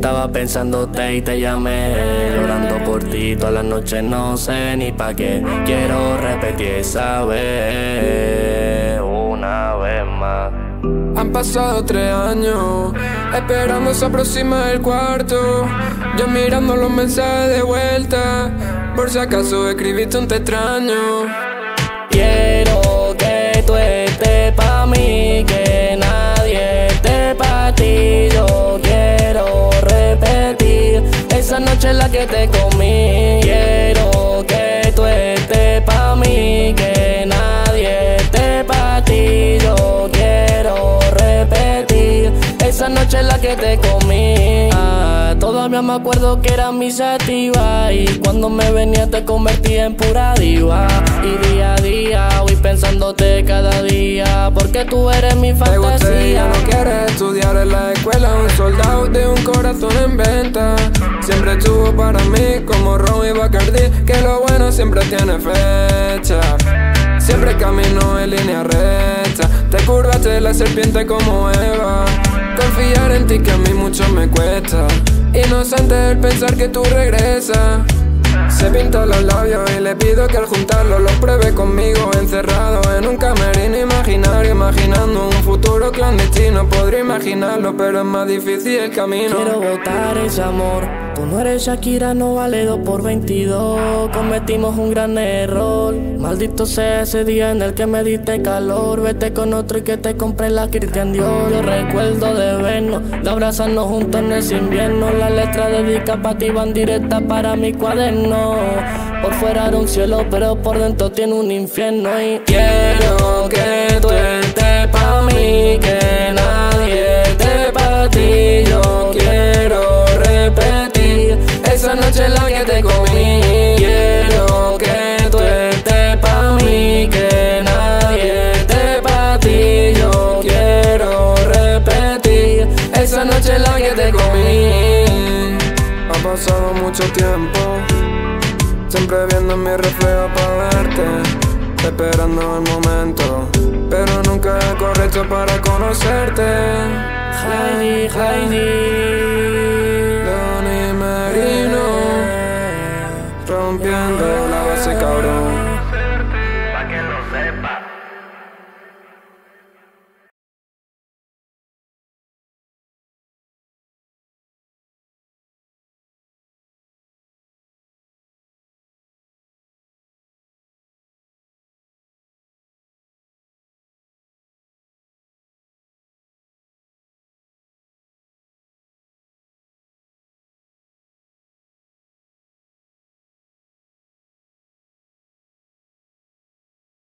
Estaba pensándote y te llamé Llorando por ti. Todas las noches No sé ni pa' qué Quiero repetir esa vez Una vez más. Han pasado tres años Esperando se aproxima el cuarto. Yo mirando los mensajes de vuelta Por si acaso escribiste un te extraño. Quiero que tú estés pa' mí Que Esa noche en la que te comí. Quiero que tú estés pa' mí Que nadie esté pa' ti. Yo quiero repetir Esa noche en la que te comí. Ah, Todavía me acuerdo que era mi sativa Y cuando me venía te convertí en pura diva. Y día a día voy pensándote cada día Porque tú eres mi Te gusté ya fantasía. no quieres estudiar en la escuela Un soldado de un corazón en venta Siempre estuvo para mí como Ron y Bacardi Que lo bueno siempre tiene fecha. Siempre camino en línea recta. Te curvaste la serpiente como Eva. Confiar en ti que a mí mucho me cuesta. Inocente el pensar que tú regresas. Se pinta los labios y le pido que al juntarlo los pruebe conmigo imaginarlo pero es más difícil el camino. Quiero botar ese amor. Tú no eres Shakira, no vale 2 por 22 Cometimos un gran error. Maldito sea ese día en el que me diste calor. Vete con otro y que te compré la Christian Dior. Yo recuerdo de vernos, de abrazarnos juntos en ese invierno. La letra dedica para ti van directa para mi cuaderno. Por fuera era un cielo pero por dentro tiene un infierno. Y quiero que mucho tiempo. Siempre viendo mi reflejo para verte Esperando el momento. Pero nunca es correcto para conocerte. Heidi, Heidi Merino Rompiendo